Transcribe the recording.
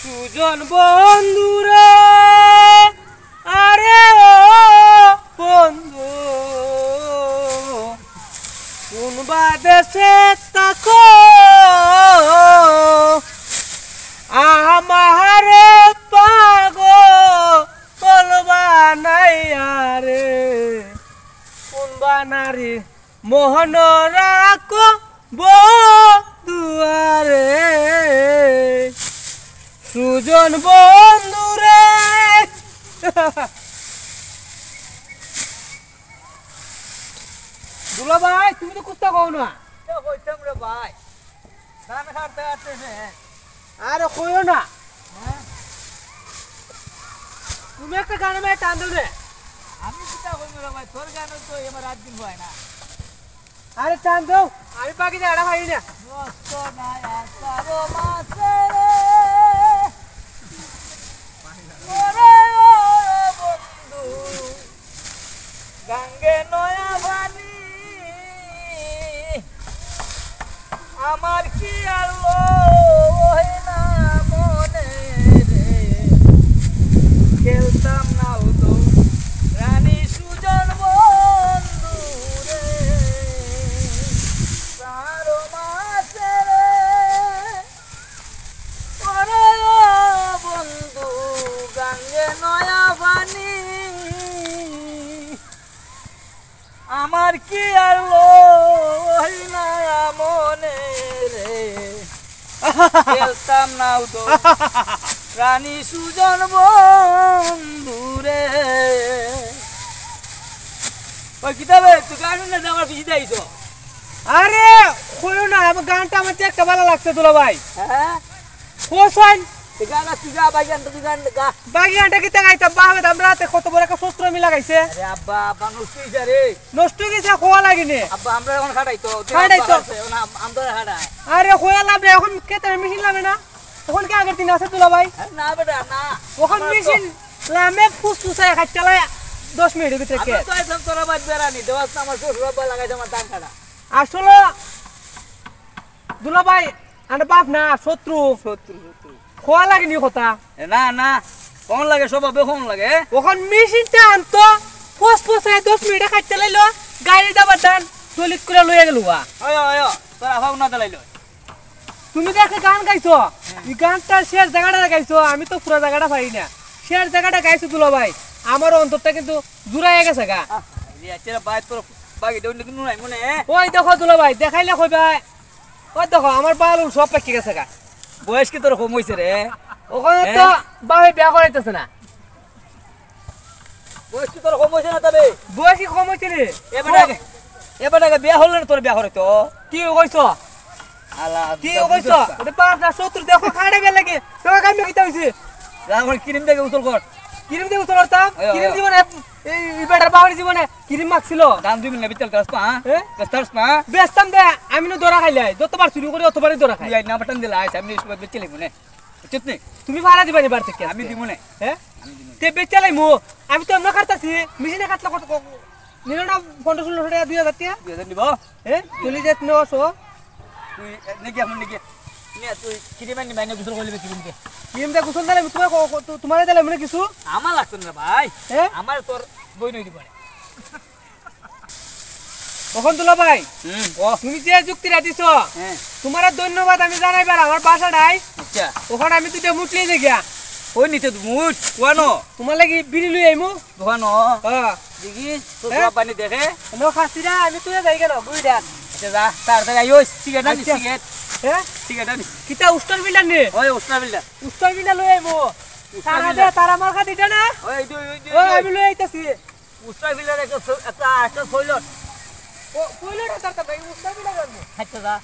সুজন বন্ধুরে, আরে ও বন্ধু, কোনবা দেশে তাকো আমারে পাগো, বলবা নাই আরে, কোনবা নারী মোহন রাখো দুয়ারে সুজন বন্ধুরে দুলা ভাই তুমি তো কুত্তা কও না। কইতাম রে ভাই ধান আরে কইও না। তুমি একটা গান মেয়ে টান রে। আমি চিন্তা করি রে ভাই তোর গান তো এবার রাত দিন হয় না। আরে টান দাও। আমি পাখি জায়গাটা পাই না মস্ত নাই আসারো মাসে ওরে ও বন্ধু গাঙ্গে নয়া বানি আমার কি ওহে না মনে রে? খেলতাম তো, রানী সুজন বন্ধু রে। মাসে বন্ধু বানি আমার কি আর না মনে রে? খেলতাম না তো রানী সুজন ওই কিতাবে তুই গান আমার পিছিয়ে যাইছো আরে কইও না আমার গানটা আমার একটা ভালো লাগছে দুলা ভাই। হ্যাঁ? গা বাকি গানটা কি তাকাইতা বাহে দাম রাতে কত বড় একটা শস্ত্র মিলা গাইছে আরে আব্বা আব্বা নষ্ট হইছে রে। নষ্ট গেছে খোয়া লাগেনি? আব্বা আমরা এখন খাটাই তো খাটাই তো। আমরা খাটাই। আরে খোয়া লাভ এখন কেতে মেশিন লাভে না? এখন কি আগের দিন আছে দুলা ভাই? না বেটা না। ওখান মেশিন লামে ফুস ফুসায় খাই চালায় দশ মিনিটের ভিতরে কে? আমি তো আইতাম তোরা বাদ বেড়ানি দেওয়াস আমার শ্বশুর আব্বা লাগাইছে আমার ধান কাটা আসলে দুলা ভাই আরে বাপ না শত্রু। শত্রু শত্রু। খোয়া লাগেনি কথা? না না। কম লাগে স্বভাবে কম লাগে? ওখান মেশিনটা আনতো ফুস ফুসায় দশ মিনিটে খাই চালাইলো গাড়ি যাবার দান চলিত করে লইয়া গেল অয় অয় তোরা ভাব না দিলাইল তুমি তো একটা গান গাইছো? এই গানটা শেষ জায়গাটা গাইছো? আমি তো পুরো জায়গাটা পারি না। শেষ জায়গাটা গাইছো দুলা ভাই। আমার অন্তরটা কিন্তু জুড়াই গেছে গা। আচ্ছা বাইর তোর বাকি কিন্তু নাই মনে ওই দেখো দুলা ভাই দেখাইলে কই ভাই? ওই দেখো আমার বালু সব পেকে গেছে গা। বয়স কি তোর কম হইছে রে? ওখানে তো বাবা বিয়া করাইতেছে না। বয়স তোর কম হইছে না তবে? বয়স কম হয়েছে রে। এবার আগে এবার আগে বিয়া হল না তোর বিয়া করে কি কইছো? আলা কি কইছো? ওটা পাঁচ না সত্তর দেখো খাড়ে বেলা লাগে তোমার কামে কিতা হইছে। রাগর কিরিম দেখে উতল কর। কিরিম দিব তোর তাম আয়ো, কিরিম আয়ো। জীবনে এই এই বেটার বাবার জীবনে কিরিম মাখছিল। দাম দিবি না বিতল কাস পা এ? কাস্তারস পা। দে আমি নো দরা খাইলাই যতবার চুরি করি অতবারই দরা খাই। না বাটন দিলা আইস আমি মনে উচিত নেই তুমি ভাড়া দিবা নিবার থেকে আমি দিব না। হ্যাঁ? তে বেচালাই মো। আমি তো এমন কাটতাছি মেশিনে কাটলে কত নিল না পনেরো ষোলো টাকা দুই হাজার টাকা। দুই হাজার নিব। হ্যাঁ চলে যাত নশো তুই নাকি এখন নাকি তুই কিরিম আনি বাইনে গুসল করলি কিরিম কে কিরিম দিলে তোমার তোমার দিলে মানে কিছু? আমার লাগতো না ভাই। হ্যাঁ আমার তোর বই নই দিব কখন তোলা ভাই? ও তুমি যে যুক্তিটা দিছ হ্যাঁ। তোমার ধন্যবাদ আমি জানাইবার আমার বাসা নাই। আচ্ছা। ওখানে আমি দুটা মুটলি দেখিয়া ওই নিতে মুট কোয়ানো তোমার লাগি বিড়ি লই আইমু। দোকানো হ্যাঁ। দেখি তোর হ্যাঁ? পানি দেখে। নো খাসিরা আমি তুই যাই কেন দেখ আচ্ছা যা তাড়াতাড়ি আইও সিগারেট আনি আচ্ছা। সিগারেট হ্যাঁ? সিগারেট আনি। কিতা উস্তর বিল্ডার নে? ওই ওস্তা বিলটা উস্তর বিল্ডার লই আইমু। তারা দে তারা মার খা দিটা না। ওই দুই ওই আমি লই আইতাছি। ওস্তা বিলটার একটা একটা একটা ছইলত ও কইলো না তার ভাই উস্তর বিল্ডার আচ্ছা যা।